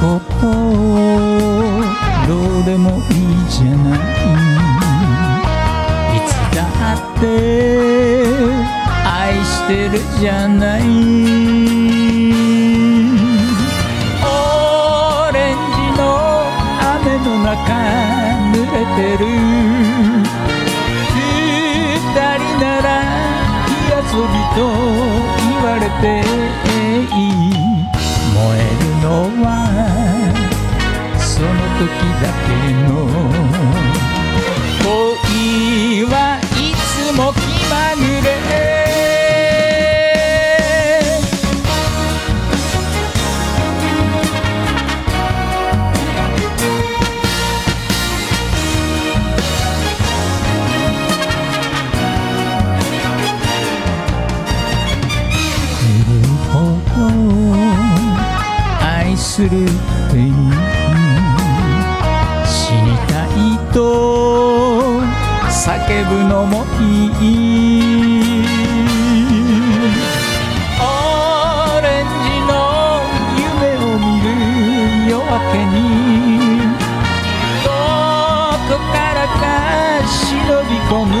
ことどうでもいいじゃない。いつだって愛してるじゃない。オレンジの雨の中濡れてる。の恋はいつも気まぐれほど愛するって叫ぶのもいいオレンジの夢を見る夜明けに。どこからか忍び込む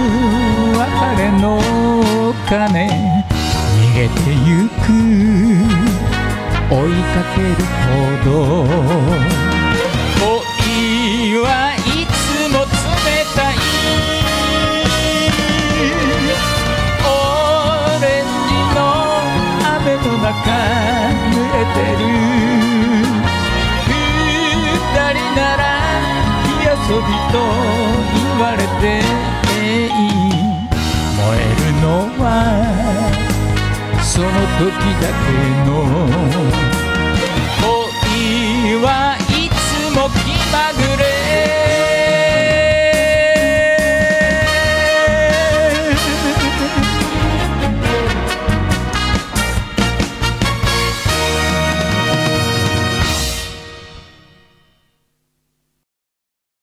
別れの鐘。逃げてゆく。追いかけるほどてる二人なら火遊びと言われていい燃えるのはその時だけの